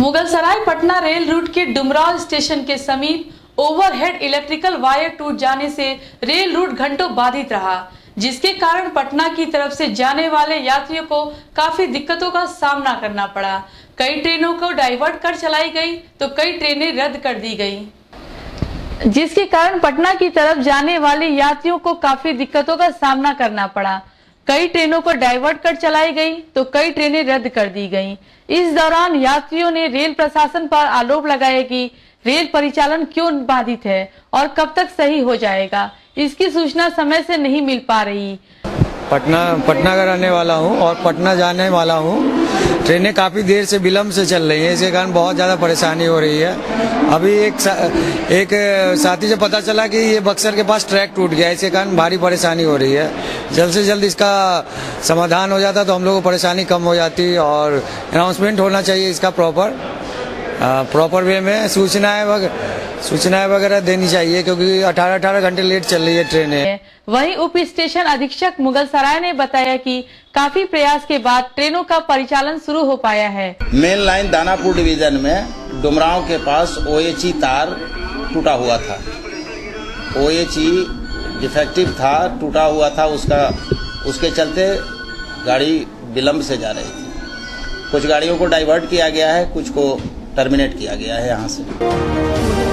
Mughalsarai Patna rail route के Dumraon station के समीप ओवरहेड इलेक्ट्रिकल वायर टूट जाने से रेल रूट घंटों बाधित रहा, जिसके कारण पटना की तरफ़ से जाने वाले यात्रियों को काफ़ी दिक्कतों का सामना करना पड़ा। कई ट्रेनों को डाइवर्ट कर चलाई गई तो कई ट्रेनें रद्द कर दी गई। जिसके कारण पटना की तरफ़ जाने वाले यात्रियों को काफ़ी दिक्कतों का सामना करना पड़ा। कई ट्रेनों को डाइवर्ट कर चलाई गई तो कई ट्रेनें रद्द कर दी गईं। इस दौरान यात्रियों ने रेल प्रशासन पर आरोप लगाया कि रेल परिचालन क्यों बाधित है और कब तक सही हो जाएगा इसकी सूचना समय से नहीं मिल पा रही पटना पटना का रहने वाला हूँ और पटना जाने वाला हूँ। ट्रेनें काफ़ी देर से विलम्ब से चल रही हैं इसके कारण बहुत ज़्यादा परेशानी हो रही है। अभी एक सा, एक साथी से पता चला कि ये बक्सर के पास ट्रैक टूट गया इसके कारण भारी परेशानी हो रही है। जल्द से जल्द इसका समाधान हो जाता तो हम लोगों को परेशानी कम हो जाती और अनाउंसमेंट होना चाहिए इसका प्रॉपर। प्रॉपर वे में सूचनाएँ वगैरह सूचनाएँ वगैरह देनी चाहिए क्योंकि 18-18 घंटे लेट चल रही है ट्रेनें वहीं उप स्टेशन अधीक्षक मुगल सराय ने बताया कि काफ़ी प्रयास के बाद ट्रेनों का परिचालन शुरू हो पाया है। मेन लाइन दानापुर डिवीज़न में डुमराव के पास ओएचई तार टूटा हुआ था। ओएचई डिफेक्टिव था टूटा हुआ था उसका उसके चलते गाड़ी विलम्ब से जा रही थी। कुछ गाड़ियों को डाइवर्ट किया गया है कुछ को टर्मिनेट किया गया है यहाँ से।